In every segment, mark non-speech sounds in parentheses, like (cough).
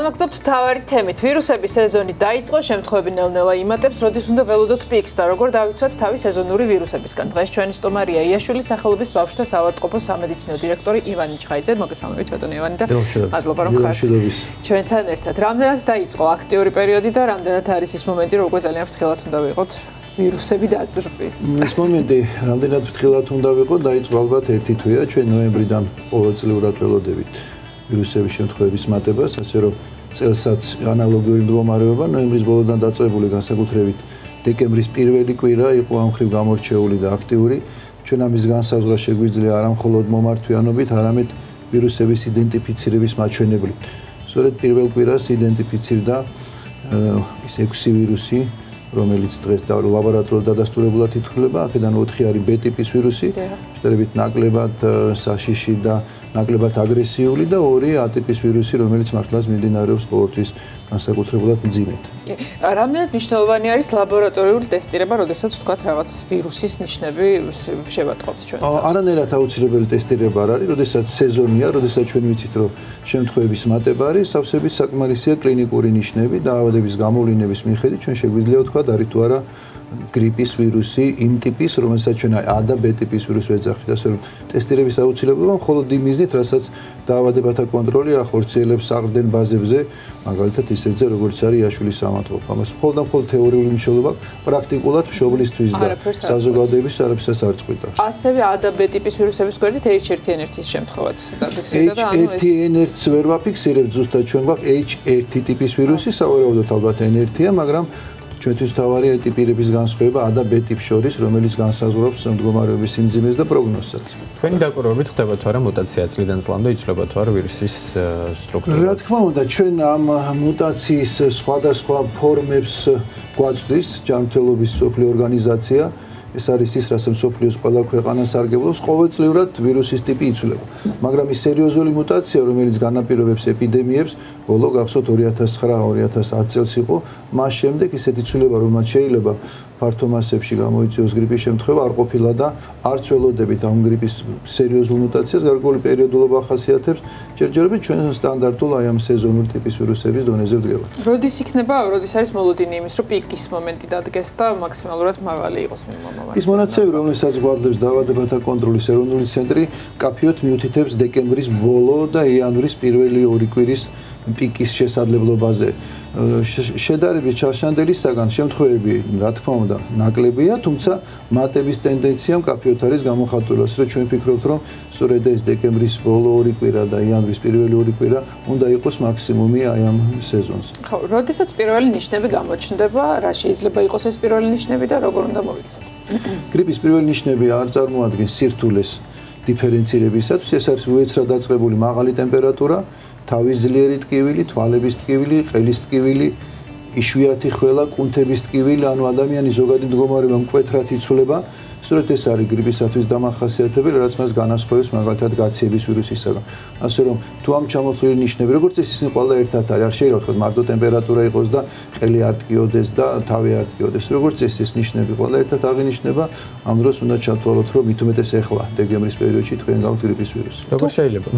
განვაგრძობთ თავარი თემით. ვირუსების სეზონი დაიწყო, შემთხვევები ნელ-ნელა იმატებს, როდის უნდა ველოდოთ პიკს და როგორ დავიცვათ თავი სეზონური ვირუსებისგან. დღეს ჩვენი სტუმარია იაშვილის სახელობის ბავშვთა საავადმყოფოს სამედიცინო დირექტორი ივანი ჩხაიძე. მოგესალმებით, ბატონო ივანი და მადლობა რომ ხართ ჩვენთან ერთად. რამდენად დაიწყო აქტიური პერიოდი და რამდენად არის ის მომენტი, რომ უკვე ძალიან ფრთხილად უნდა ვიყოთ ვირუსები დაძრწის. ეს მომენტი რამდენად ფრთხილად უნდა ვიყოთ, დაიწყო ალბათ ერთი თვეა, ჩვენ ნოემბრიდან ყოველწლიურად ველოდებით. ვირუსების შემთხვევების მატებას, ასე რომ წელსაც ანალოგიური მდგომარეობა ნოემბრის ბოლოდან დაწყებული განსაკუთრებით დეკემბრის პირველი კვირა იყო ამ ხრივ გამორჩეული და აქტიური. ჩვენ ამის განსაზღვრა შეგვიძლია არა მხოლოდ მომართვიანობით, არამედ ვირუსების იდენტიფიცირების მაჩვენებლით. სწორედ პირველ კვირას იდენტიფიცირდა ის 6 ვირუსი, რომელიც დღეს ლაბორატორიულად დადასტურებულად ითვლება, აქედან 4 არის B ტიპის ვირუსი, შედარებით ნაკლებად საშიში და ნაკლებად აგრესიული და ორი ატიპის ვირუსი, რომელიც მართლაც მიმდინარეობს ყოველთვის განსაკუთრებულად მძიმედ. კი, რამდენად მნიშვნელოვანი არის ლაბორატორიული ტესტირება, როდესაც თქვა რაღაც ვირუსის ნიშნები შევატყობთ ჩვენ? არანაირად აუცილებელი ტესტირება არ არის, როდესაც სეზონია, როდესაც ჩვენ ვიცით, რომ შემთხვევების მატება არის, სავსებით საკმარისია კლინიკური ნიშნები და ავადების გამოვლინების მიხედვით ჩვენ შეგვიძლია ვთქვა, არის თუ არა გრიპის ვირუსი, იმ ტიპის, რომელსაც ჩვენ A და B ტიპის ვირუსი ვეძახით, ასე რომ ტესტირების აუცილებლობა მხოლოდ იმიზით, რასაც დაავადებათა კონტროლი ახორციელებს აღრდენ ბაზებზე, მაგალითად ისეთზე, როგორც არის იაშვილის სამართლობა. ამას მხოლოდ და მხოლოდ თეორიული მნიშვნელობა, პრაქტიკულად მშობლისთვის და საზოგადოების არაფერს არ წყვიტა. ასევე A და B ტიპის ვირუსების გვერდით H1N1-ის შემთხვევაც დაფიქსირდა და ანუ ეს H1N1-ს ვერ ვაფიქსირებთ ზუსტად ჩვენ გვაქვს H1 ტიპის ვირუსი, სავარაუდოდ ალბათ N1-ია, მაგრამ ჩვენთვის თავარია ტიპირების განსხვავება A და B ტიპ შორის, რომელიც განსაზღვრავს მდგომარეობის სიმძიმეს და პროგნოზსაც. თქვენი დაკვირვებით ხდება თუ არა მუტაცია წლიდან წლამდე იცვლება თუ არა ვირუსის სტრუქტურა? რა თქმა უნდა, ჩვენ ამ მუტაციის სხვადასხვა ფორმებს გვაწვდის ჯანმრთელობის სოფლიო ორგანიზაცია. ეს არის ის, რასაც სოფლიოს ყველა ქვეყანა სარგებლობს, ყოველწლიურად ვირუსის ტიპი იცვლება. მაგრამ ის სერიოზული მუტაცია, რომელიც განაპირობებს ეპიდემიებს, ბოლო გახსოვთ 2009-2010 წელს იყო, მას შემდეგ ისეთი ცვლილება, რომელიც შეიძლება ფართო მასებში გამოიწვიოს გრიპის შემთხვევა არ ყოფილა და არც ველოდებით ამ გრიპის სერიოზულ მუტაციას გარკვეული პერიოდულობა ახასიათებს ჯერჯერობით ჩვენ სტანდარტულ აი ამ სეზონურ ტიპის ვირუსების დონეზე ვდგება. როდის იქნება, როდის არის მოლოდინი იმის, რომ პიკის მომენტი დადგეს და მაქსიმალურად მაღალი იყოს მომავალში? ის მონაცემი, რომელსაც გვადლებს დაავადებათა კონტროლის ეროვნული ცენტრი, კაფიოთ მიუთითებს დეკემბრის ბოლო და იანვრის პირველი ორი კვირის პიკის შესაძლებლობაზე. შედარებით ჩარშანდელისაგან შემთხვევები, რა თქმა უნდა, ნაკლებია, თუმცა მატების ტენდენცია მკაფიოდ არის გამოხატულოს, რომ ჩვენ ფიქრობთ, რომ სწორედ ეს დეკემბრის ბოლო ორი კვირა და იანვრის პირველი ორი კვირა უნდა იყოს მაქსიმუმი აი ამ სეზონს. ხო, როდესაც პირველი ნიშნები გამოჩნდება, რა შეიძლება იყოს ეს პირველი ნიშნები და როგორ უნდა მოიქცეთ? გრიპის პირველი ნიშნები არ წარმოადგენს სირთულეს დიფერენცირებისათვის, ეს არის უეცრად დაწყებული მაღალი ტემპერატურა, თავის ძლიერი ტკივილი, თვალების ტკივილი, ყელის ტკივილი, იშვიათი ხველა, კუნთების ტკივილი, ანუ ადამიანის ზოგადი მდგომარეობა მკვეთრად იცვლება. სწორედ ეს არის გრიპისათვის დამახასიათებელი, რაც მას განასხვავებს მაგალითად გაციების ვირუსისაგან. ასე რომ, თუ ამ ჩამოთვლილი ნიშნები, როგორც ეს ისინი ყველა ერთად არის, არ შეიძლება ვთქვათ, მარტო ტემპერატურა იყოს და ყელი არ ტკიოდეს და თავი არ ტკიოდეს. როგორც ეს ეს ნიშნები ყველა ერთად აღინიშნება, ამ დროს უნდა ჩათვალოთ, რომ მით უმეტეს ეხლა, დეკემბრის პერიოდში თქვენ გაქვთ გრიპის ვირუსი. როგორ შეიძლება?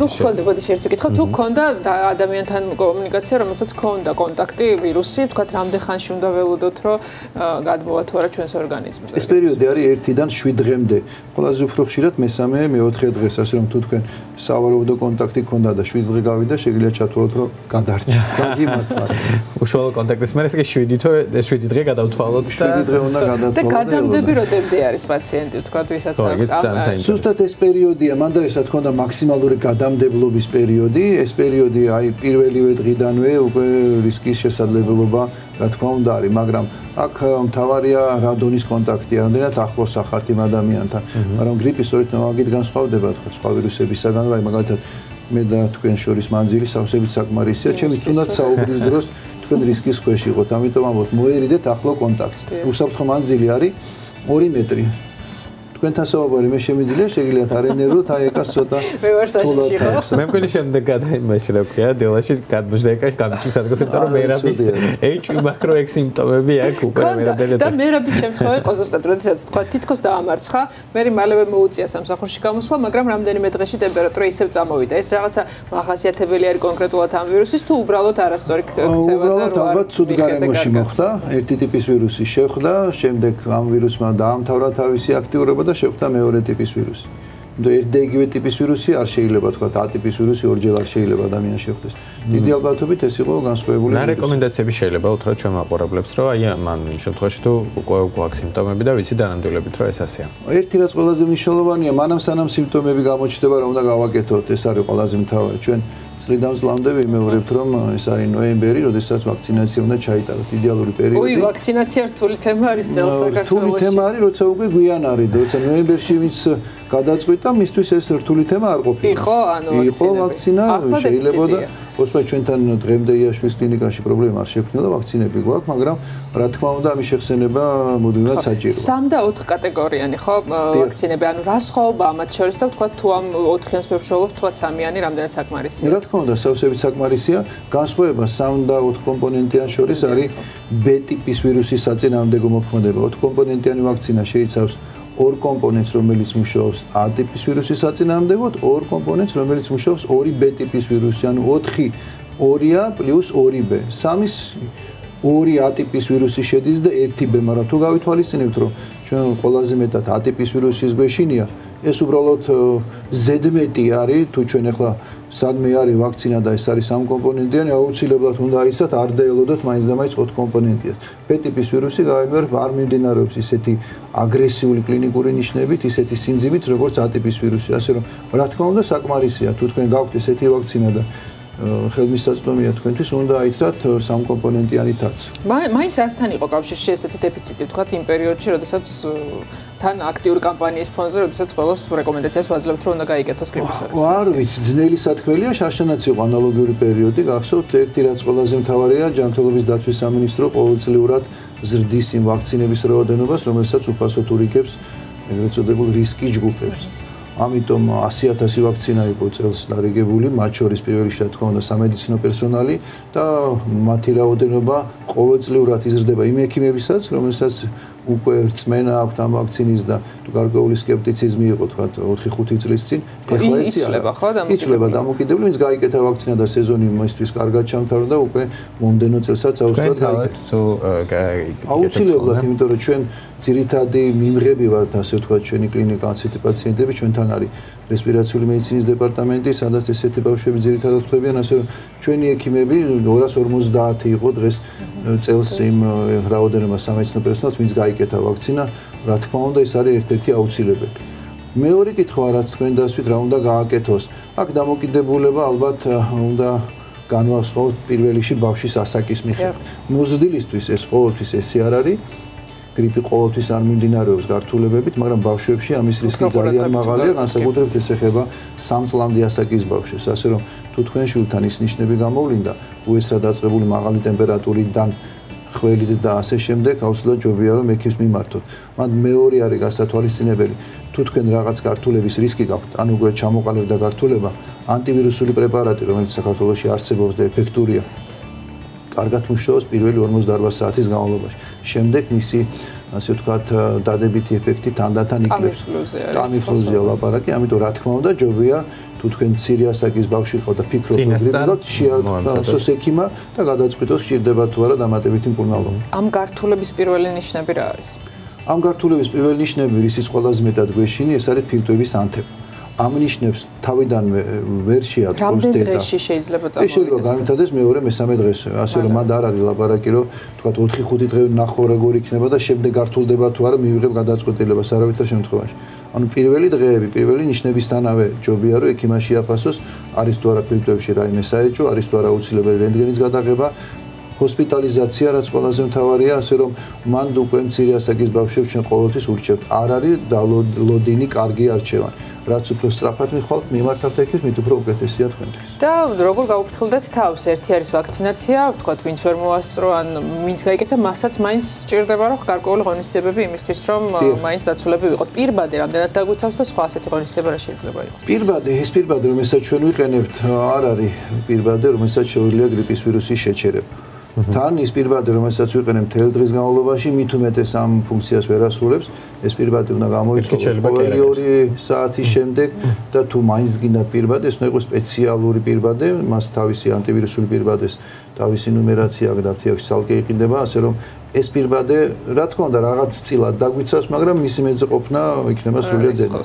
თუ ხონდა, ბოდი შეიძლება ვკითხო, თუ ხონდა ადამიანთან კომუნიკაცია, რომელსაც ხონდა კონტაქტი ვირუსი, ვთქვათ, რამდენ ხანში უნდა ველოდოთ, რომ გადმოვა თუ არა ჩვენს ორგანიზმზე. ეს პერიოდი არის 1-დან 7 დღემდე. ყველაზე უფრო ხშირად მესამე, მეოთხე დღეს, ასე რომ თუ თქვენ სავარაუდო კონტაქტი გქონდა და 7 დღე გავიდა, შეგიძლია ჩათვალოთ, რომ გადარჩა. (laughs) გაგიმართლა. უშუალო კონტაქტის მერე ეს 7 თვე 7 დღე გადავთვალოთ და 7 დღე უნდა გადავთვალოთ. და გადამდები როდემდე არის პაციენტი, თქვა ვისაც აქვს ამ ზუსტად ეს პერიოდია, მანდარესაც გქონდა მაქსიმალური გადამდებლობის პერიოდი, ეს პერიოდი აი პირველივე დღიდანვე უკვე რისკის შესაძლებლობა რა თქმა უნდა არის, მაგრამ აქ მთავარია რა დონის კონტაქტი, რამდენად ახლოს ახართ იმ ადამიანთან. მაგრამ გრიპი სწორედ მაგით განსხვავდება, თქვა სხვა ვირუსებისაგან, რა მაგალითად მე და თქვენ შორის მანძილი სავსებით საკმარისია, ჩემი თუნდაც საუბრის დროს თქვენ რისკის ქვეშ იყოთ, ამიტომ ამბობთ, მოერიდეთ ახლო კონტაქტს. უსაფრთხო მანძილი არის 2 მეტრი. თქვენთან საუბარი მე შემიძლია? შეგიძლიათ არენერვოთ აი ეკას ცოტა მე ვარ საშიში ხო მე მგონი შემდეგ გადაიმაში რა ქვია დილაში გადმოშდა ეკაში გამჩის ადგილს იმიტომ რომ მერაბის HP მაკრო ეგ სიმპტომები აქვს უკვე მერაბელე და მერაბის შემთხვევა იყო ზუსტად როდესაც თქვა თითქოს დაამარცხა მე მალევე მოუწია სამსახურში გამოსვლა მაგრამ რამდენიმე დღეში ტემპერატურა ისევ წამოვიდა. ეს რაღაცა მახასიათებელი არის კონკრეტულად ამ ვირუსის თუ უბრალოდ არასწორი ქცევა და რა ალბათ ცუდ გარემოში მოხდა. ერთი ტიპის ვირუსი შეხვდა შემდეგ ამ ვირუსმა დაამთავრა თავისი აქტიურობა და შეხვდა მეორე ტიპის ვირუსი და იგივე ტიპის ვირუსი არ შეიძლება თქვა A ტიპის ვირუსი ორჯერ არ შეიძლება ადამიანს შეხვდეს. დიდი ალბათობით ეს იყო განსხვავებული. რა რეკომენდაციები შეიძლება უთხრათ ჩვენ მაყურებლებს, რომ აი ამ შემთხვევაში თუ უკვე გვაქვს სიმპტომები და ვიცი დანამდვილებით რომ ეს ასეა. ერთი რაც ყველაზე მნიშვნელოვანია, მანამ სანამ სიმპტომები გამოჩნდება, რომ უნდა გავაკეთოთ, ეს არის ყველაზე მთავარი. ჩვენ წლიდან წლამდე ვიმეორებთ რომ ეს არის ნოემბერი, როდესაც ვაქცინაცია უნდა ჩაიტაროთ, იდეალური პერიოდი. ой, ვაქცინაცია რთული თემა არის წელს საქართველოში. რთული თემა არის, როცა უკვე გვიან არის, როცა ნოემბერში ვინც გადაწყვიტა, მისთვის ეს რთული თემა არ ყოფილა. იყო, ანუ ვაქცინა. იყო ვაქცინა, შეიძლება და ოსმა ჩვენთან დღემდე იაშვის კლინიკაში პრობლემა არ შექმნილა, ვაქცინები გვაქვს, მაგრამ რა თქმა უნდა, ამის შეხსენება მუდმივად საჭიროა. 3 და 4 კატეგორიანი ხო ვაქცინები, ანუ რა სხვაობა ამათ შორის და თქვა თუ ამ 4-იანს ვერ შევლობ, თქვა 3-იანი რამდენად საკმარისია. რა თქმა უნდა, სავსებით საკმარისია. განსხვავება 3 და 4 კომპონენტიან შორის არის B ტიპის ვირუსის საწინააღმდეგო მოქმედება. 4 კომპონენტიანი ვაქცინა შეიცავს ორ კომპონენტს, რომელიც მუშაობს A ტიპის ვირუსის საწინააღმდეგოდ, ორ კომპონენტს, რომელიც მუშაობს 2B ტიპის ვირუსი, ანუ 4 2A + 2B. სამის 2A ტიპის ვირუსი შედის და 1B, მაგრამ თუ გავითვალისწინებთ, რომ ჩვენ ყველაზე მეტად A ტიპის ვირუსის გვეშინია, ეს უბრალოდ ზედმეტი არის, თუ ჩვენ ახლა სადმე არის ვაქცინა და ეს არის სამ კომპონენტიანი, აუცილებლად უნდა არ დაელოდოთ მაინც და მაინც 4 კომპონენტია. B-ტიპის ვირუსი გამიმერებ არ მიმდინარეობს ისეთი აგრესიული კლინიკური ნიშნებით, ისეთი სიმძიმით, როგორც A-ტიპის ვირუსი. ასე რომ, რა თქმა უნდა, საკმარისია თუ თქვენ გაქვთ ესეთი ვაქცინა და ხელმისაწვდომია თქვენთვის უნდა აიცრათ სამკომპონენტიანი თაც. მაინც ასთან იყო კავშირში ესეთი დეფიციტი, თქვათ იმ პერიოდში, როდესაც თან აქტიური კამპანიის ფონზე, როდესაც ყოველს რეკომენდაციას ვაძლევთ, რომ უნდა გაიგეთოს გრიპის ვაქცინა. არ ვიცი, ძნელი სათქმელია, შარშანაც იყო ანალოგიური პერიოდი, გახსოვთ, ერთი რაც ყველაზე მთავარია, ჯანმრთელობის დაცვის სამინისტრო ყოველწლიურად ზრდის იმ ვაქცინების რაოდენობას, რომელსაც უფასო თურიგებს ეგრეთ წოდებულ რისკი ჯგუფებს. ამიტომ 100000 ვაქცინა იყო წელს დარიგებული, მათ შორის პირველ რიგში რა თქმა უნდა სამედიცინო პერსონალი და მათი რაოდენობა ყოველწლიურად იზრდება იმ ექიმებისაც, რომელსაც უკვე რწმენა აქვს ამ ვაქცინის და თუ გარკვეული скеპტიციზმი იყო თქვა 4-5 წლის წინ ეხლა ეს იცლება ხო დამოკიდებული? იცლება დამოკიდებული ვინც გაიკეთა ვაქცინა და სეზონი მისთვის კარგად ჩამთავრდა და უკვე მომდენო წელსაც აუცილებლად გაიკეთეთ აუცილებლად იმიტომ რომ ჩვენ ძირითადი მიმღები ვართ ასე ვთქვათ ჩვენი კლინიკა პაციენტები ჩვენთან არის. რესპირაციული მედიცინის დეპარტამენტი, სადაც ესეთი ბავშვები ძირითადად ხდებიან, ასე რომ ჩვენი ექიმები 250 იყო დღეს წელს იმ რაოდენობა სამედიცინო პერსონალს, ვინც გაიკეთა ვაქცინა, რა თქმა უნდა, ეს არის ერთ-ერთი აუცილებელი. მეორე კითხვა რაც თქვენ დასვით რა უნდა გააკეთოს? აქ დამოკიდებულება ალბათ უნდა განვასხვაოთ პირველ რიგში ბავშვის ასაკის მიხედვით. მოზრდილისთვის ეს ყოველთვის ესე არ არის. გრიპი ყოველთვის არ მიმდინარეობს გართულებებით, მაგრამ ბავშვებში ამის რისკი ძალიან მაღალია, განსაკუთრებით ეს ეხება 3 წლამდე ასაკის ბავშვებს, ასე რომ თუ თქვენ შულთან ის ნიშნები გამოვლინდა, უესრა დაწყებული მაღალი ტემპერატურიდან ხველით და ასე შემდეგ, აუცილებლად ჯობია რომ ექიმს მიმართოთ. მაგრამ მეორე არის გასათვალისწინებელი, თუ თქვენ რაღაც გართულების რისკი გაქვთ, ანუ უკვე ჩამოყალიბდა გართულება, ანტივირუსული პრეპარატი, რომელიც საქართველოში არსებობს და ეფექტურია, კარგად მუშაობს პირველი 48 საათის განმავლობაში. შემდეგ მისი ასე ვთქვათ დადებითი ეფექტი თანდათან იკლებს. ტამიფლუზია ლაპარაკი, ამიტომ რა თქმა უნდა ჯობია თუ თქვენ ციриასაკის ბავშვი ყავთ და ფიქრობთ რომ გრიპულად შეასოს ექიმა და გადაწყვიტოს სჭირდება თუ არა დამატებითი მკურნალობა. ამ გართულების პირველი ნიშნები რა არის? ამ გართულების პირველი ნიშნები, რისიც ყველაზე მეტად გვეშინი, ეს არის ფილტვების ანთება. ამნიშნებს თავიდანვე ვერ შეატყობს დედა. რამდენ დღეში შეიძლება წამოვიდეს? ეს შეიძლება განვითარდეს მეორე მესამე დღეს, ასე რომ მანდ არ არის ლაბარაკი, რომ თქვა 4-5 დღე ნახო როგორ იქნება და შემდეგ გართულდება თუ არა მივიღებ გადაწყვეტილებას არავითარ შემთხვევაში. ანუ პირველი დღეები, პირველი ნიშნებისთანავე ჯობია რომ ექიმაში აფასოს, არის თუ არა ფილტრებში რაიმე საეჭო, არის თუ არა უცილებელი რენტგენის გადაღება, ჰოსპიტალიზაცია რაც ყველაზე მთავარია, ასე რომ მანდ უკვე მცირე ასაკის ბავშვებს ჩვენ ყოველთვის ურჩევთ. არ არის დალოდინი კარგი არჩევანი. რაც უფრო სწრაფად მიხვალთ მიმართავთ ეკის, მით უფრო უკეთესია თქვენთვის. და როგორ გაუფრთხილდეთ თავს? ერთი არის ვაქცინაცია, ვთქვათ, ვინც ვერ მოასწრო ან ვინც გაიკეთა, მასაც მაინც სჭირდება რომ გარკვეული ღონისძიებები იმისთვის, რომ მაინც დაცულები ვიყოთ. პირბადე რამდენად დაგვიცავს და სხვა ასეთი ღონისძიება რა შეიძლება იყოს? პირბადე, ეს პირბადე, რომელსაც ჩვენ ვიყენებთ, არ არის პირბადე, რომელსაც შეუძლია გრიპის ვირუსის შეჩერება. თან ის პირბადე რომელსაც ვიყენებ თელ დღის განმავლობაში მით უმეტეს ამ ფუნქციას ვერ ასრულებს ეს პირბადე უნდა გამოიცვალოს ყოველი 2 საათის შემდეგ და თუ მაინც გინდა პირბადე ეს უნდა იყოს სპეციალური პირბადე მას თავისი ანტივირუსული პირბადეს თავისი ნუმერაცია აქვს და თიაქს ცალკე იყიდება ასე რომ ეს პირბადე რა თქმა უნდა რაღაც წილად დაგვიცავს მაგრამ მისი მეძე ყოფნა იქნება სრულიად დედა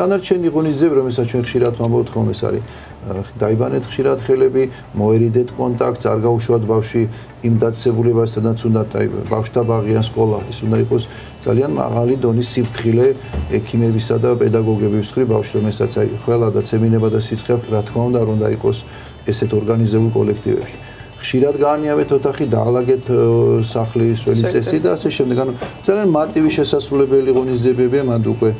დანარჩენი ღონისძიებები რომელსაც ჩვენ ხშირად ვამბობთ ხოლმე ეს არის დაიბანეთ ხშირად ხელები, მოერიდეთ კონტაქტს, არ გაუშვათ ბავში იმ დაწესებულებას, სადაც უნდა აი ბავშთა ბაღიან სკოლა, ის უნდა იყოს ძალიან მაღალი დონის სიფრთხილე ექიმებისა და პედაგოგების მხრივ ბავშვი რომელსაც აი ყველა და ცემინება და სიცხე რა თქმა უნდა არ უნდა იყოს ესეთ ორგანიზებულ კოლექტივებში. ხშირად გაანიავეთ ოთახი, დაალაგეთ სახლის ველი წესი და ასე შემდეგ. ანუ ძალიან მარტივი შესაძლებელი ღონისძიებებია მანდ უკვე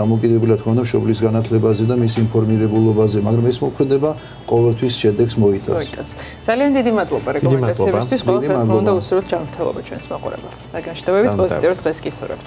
დამოკიდებულია თქო და შობლის განათლებაზე და მის ინფორმირებულობაზე, მაგრამ ეს მოქმედება ყოველთვის შედეგს მოიტანს. ძალიან დიდი მადლობა რეკომენდაციებისთვის, ყველას თქო და უსურვოთ ჯანმრთელობა ჩვენს მაყურებელს. და განშტოებით პოზიტიურ დღეს გისურვებთ.